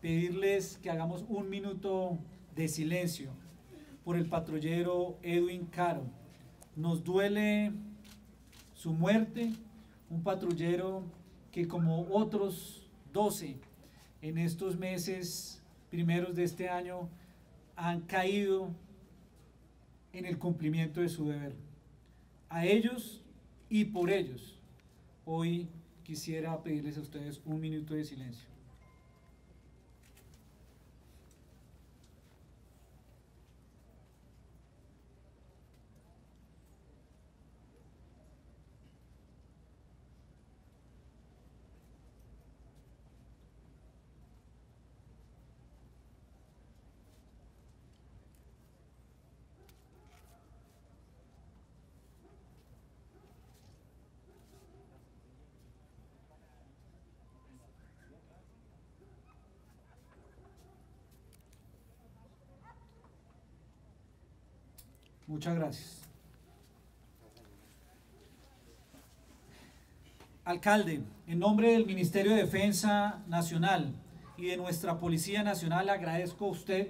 pedirles que hagamos un minuto de silencio por el patrullero Edwin Caro. Nos duele su muerte, un patrullero que como otros 12 en estos meses primeros de este año han caído en el cumplimiento de su deber. A ellos y por ellos, hoy quisiera pedirles a ustedes un minuto de silencio. Muchas gracias. Alcalde, en nombre del Ministerio de Defensa Nacional y de nuestra Policía Nacional, agradezco a usted,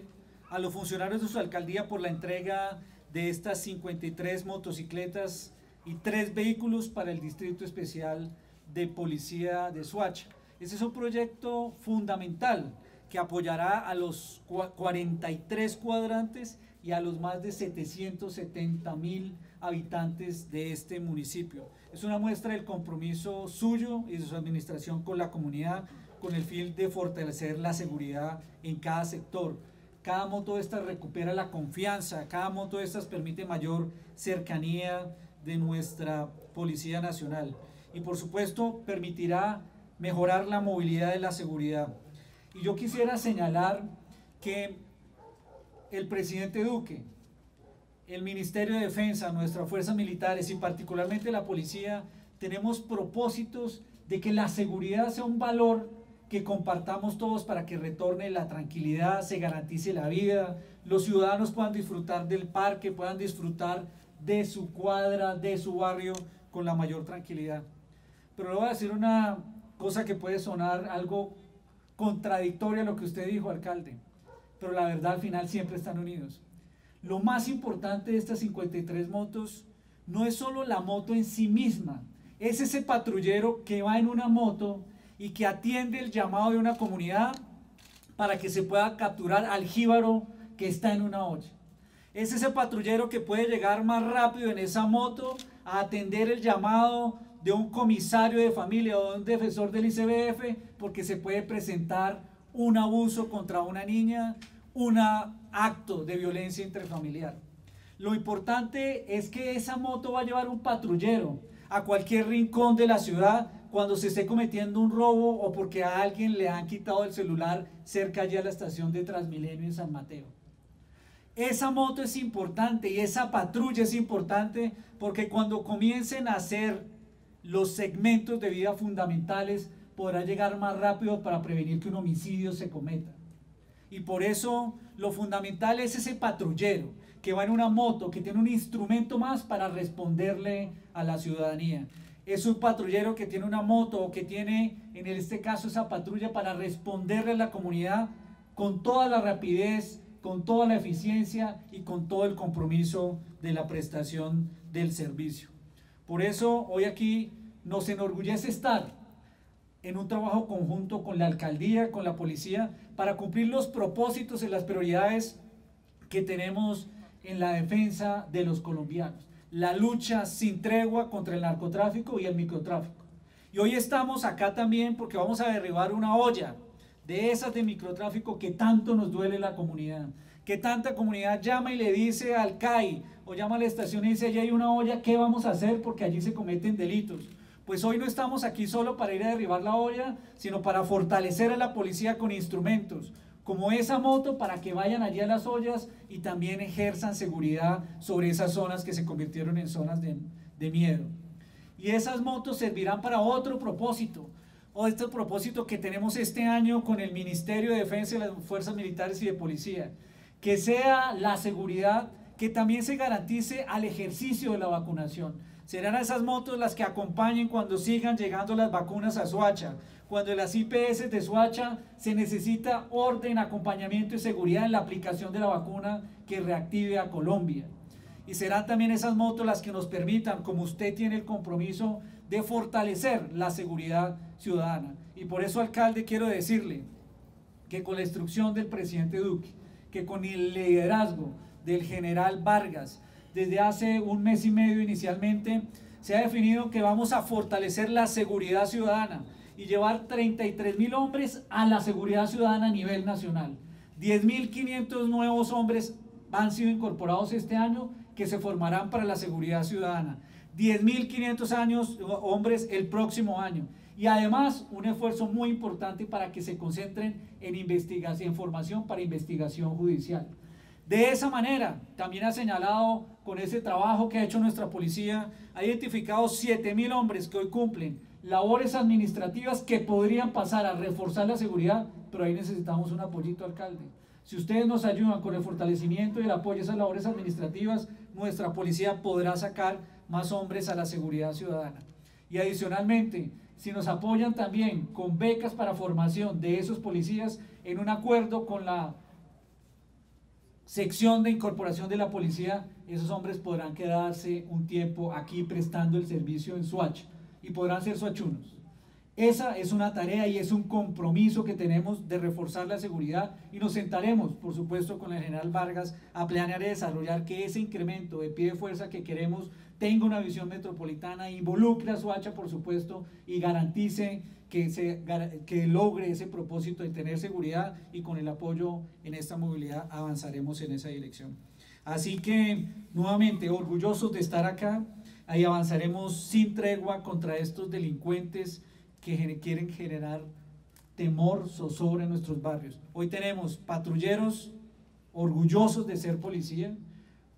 a los funcionarios de su alcaldía por la entrega de estas 53 motocicletas y tres vehículos para el Distrito Especial de Policía de Suacha. Ese es un proyecto fundamental que apoyará a los 43 cuadrantes y a los más de 770 mil habitantes de este municipio. Es una muestra del compromiso suyo y de su administración con la comunidad con el fin de fortalecer la seguridad en cada sector. Cada moto de estas recupera la confianza, cada moto de estas permite mayor cercanía de nuestra Policía Nacional y por supuesto permitirá mejorar la movilidad de la seguridad. Y yo quisiera señalar que el presidente Duque, el Ministerio de Defensa, nuestras fuerzas militares y particularmente la policía, tenemos propósitos de que la seguridad sea un valor que compartamos todos para que retorne la tranquilidad, se garantice la vida, los ciudadanos puedan disfrutar del parque, puedan disfrutar de su cuadra, de su barrio con la mayor tranquilidad. Pero le voy a decir una cosa que puede sonar algo contradictoria a lo que usted dijo, alcalde pero la verdad al final siempre están unidos. Lo más importante de estas 53 motos no es solo la moto en sí misma, es ese patrullero que va en una moto y que atiende el llamado de una comunidad para que se pueda capturar al jíbaro que está en una olla. Es ese patrullero que puede llegar más rápido en esa moto a atender el llamado de un comisario de familia o de un defensor del ICBF porque se puede presentar un abuso contra una niña, un acto de violencia intrafamiliar. Lo importante es que esa moto va a llevar un patrullero a cualquier rincón de la ciudad cuando se esté cometiendo un robo o porque a alguien le han quitado el celular cerca allá a la estación de Transmilenio en San Mateo. Esa moto es importante y esa patrulla es importante porque cuando comiencen a hacer los segmentos de vida fundamentales podrá llegar más rápido para prevenir que un homicidio se cometa. Y por eso lo fundamental es ese patrullero que va en una moto, que tiene un instrumento más para responderle a la ciudadanía. Es un patrullero que tiene una moto o que tiene, en este caso, esa patrulla para responderle a la comunidad con toda la rapidez, con toda la eficiencia y con todo el compromiso de la prestación del servicio. Por eso hoy aquí nos enorgullece estar en un trabajo conjunto con la alcaldía, con la policía, para cumplir los propósitos y las prioridades que tenemos en la defensa de los colombianos. La lucha sin tregua contra el narcotráfico y el microtráfico. Y hoy estamos acá también porque vamos a derribar una olla de esas de microtráfico que tanto nos duele la comunidad. Que tanta comunidad llama y le dice al CAI o llama a la estación y dice, allí hay una olla, ¿qué vamos a hacer? Porque allí se cometen delitos. Pues hoy no estamos aquí solo para ir a derribar la olla, sino para fortalecer a la policía con instrumentos, como esa moto para que vayan allí a las ollas y también ejerzan seguridad sobre esas zonas que se convirtieron en zonas de, de miedo. Y esas motos servirán para otro propósito, o este propósito que tenemos este año con el Ministerio de Defensa y las Fuerzas Militares y de Policía, que sea la seguridad que también se garantice al ejercicio de la vacunación. Serán esas motos las que acompañen cuando sigan llegando las vacunas a Soacha, cuando las IPS de Suacha se necesita orden, acompañamiento y seguridad en la aplicación de la vacuna que reactive a Colombia. Y serán también esas motos las que nos permitan, como usted tiene el compromiso, de fortalecer la seguridad ciudadana. Y por eso, alcalde, quiero decirle que con la instrucción del presidente Duque, que con el liderazgo del general Vargas, desde hace un mes y medio inicialmente, se ha definido que vamos a fortalecer la seguridad ciudadana y llevar 33 mil hombres a la seguridad ciudadana a nivel nacional. 10.500 nuevos hombres han sido incorporados este año que se formarán para la seguridad ciudadana. 10.500 años hombres el próximo año. Y además un esfuerzo muy importante para que se concentren en investigación, en formación para investigación judicial. De esa manera, también ha señalado con ese trabajo que ha hecho nuestra policía, ha identificado 7.000 hombres que hoy cumplen labores administrativas que podrían pasar a reforzar la seguridad, pero ahí necesitamos un apoyito, alcalde. Si ustedes nos ayudan con el fortalecimiento y el apoyo a esas labores administrativas, nuestra policía podrá sacar más hombres a la seguridad ciudadana. Y adicionalmente, si nos apoyan también con becas para formación de esos policías en un acuerdo con la sección de incorporación de la policía, esos hombres podrán quedarse un tiempo aquí prestando el servicio en Swatch y podrán ser suachunos. Esa es una tarea y es un compromiso que tenemos de reforzar la seguridad y nos sentaremos, por supuesto, con el general Vargas a planear y desarrollar que ese incremento de pie de fuerza que queremos tenga una visión metropolitana, involucre a Suacha, por supuesto, y garantice que, se, que logre ese propósito de tener seguridad y con el apoyo en esta movilidad avanzaremos en esa dirección. Así que, nuevamente, orgullosos de estar acá, ahí avanzaremos sin tregua contra estos delincuentes que quieren generar temor, zozobra en nuestros barrios. Hoy tenemos patrulleros orgullosos de ser policía,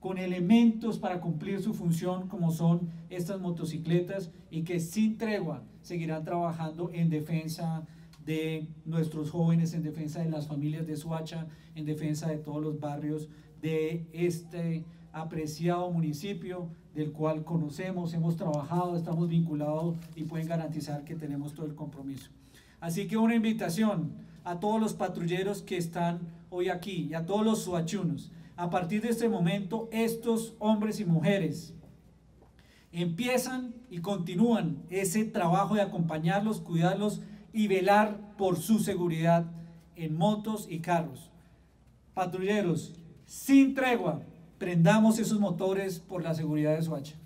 con elementos para cumplir su función como son estas motocicletas y que sin tregua seguirán trabajando en defensa de nuestros jóvenes, en defensa de las familias de Suacha, en defensa de todos los barrios de este apreciado municipio del cual conocemos, hemos trabajado, estamos vinculados y pueden garantizar que tenemos todo el compromiso. Así que una invitación a todos los patrulleros que están hoy aquí y a todos los suachunos. A partir de este momento, estos hombres y mujeres empiezan y continúan ese trabajo de acompañarlos, cuidarlos y velar por su seguridad en motos y carros. Patrulleros, sin tregua, prendamos esos motores por la seguridad de Soacha.